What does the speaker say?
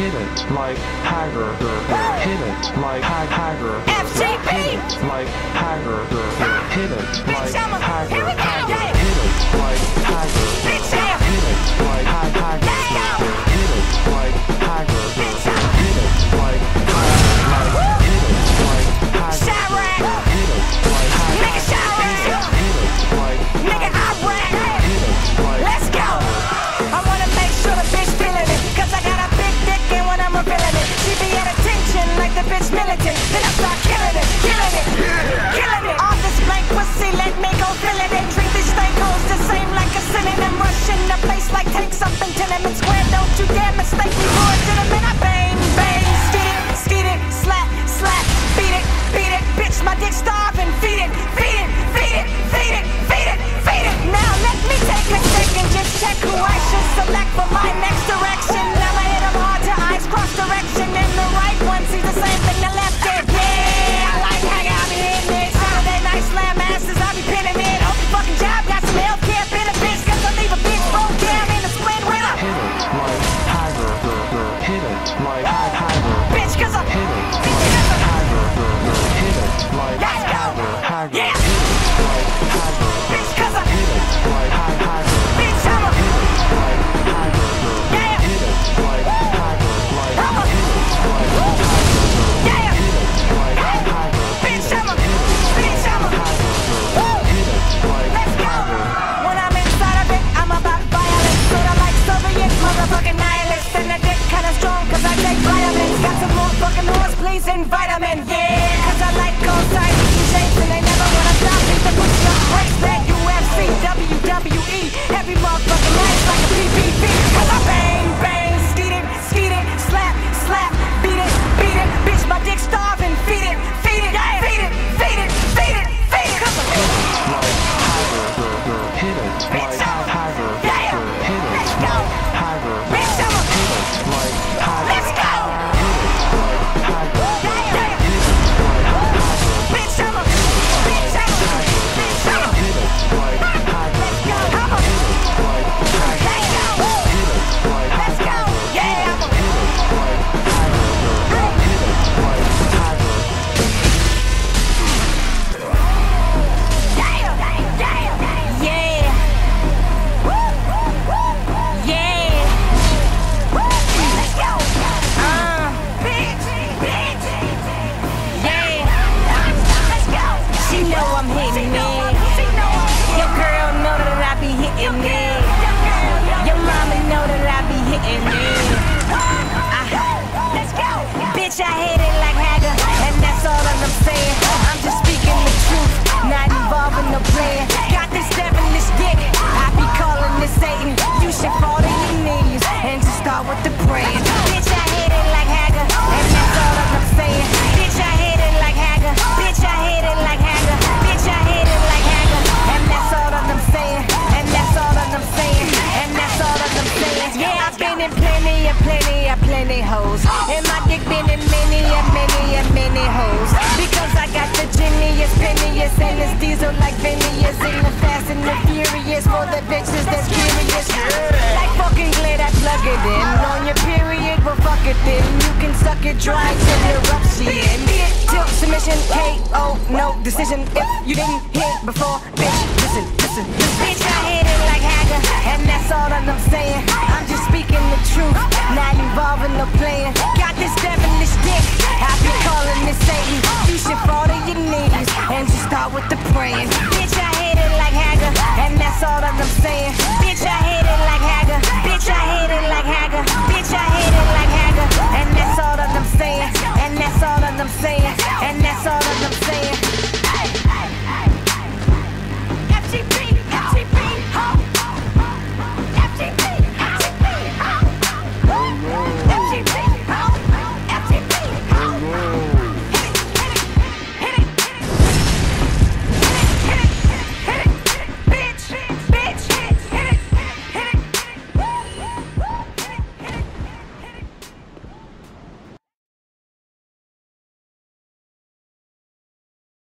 hit it like Haggar! hit it like Haggar! FCP, hit it like Haggar! hit it like Haggar! Haggar. my vitamin D. a plenty, of plenty hoes. And my dick been in many, a many, a many hoes. Because I got the genius, penniest, and it's diesel like Phineas. In the fast and the furious for the bitches that's curious. Like fucking glad I plug it in. On your period, well fuck it then. You can suck it dry till eruption. Hit, tilt, submission, KO, no decision. If you didn't hit before, bitch, listen, listen. listen. Bitch, I hit it like Haggar, and that's all. start with the praying. Bitch, I hate it like Haggar, and that's all that I'm saying. Bitch, I hate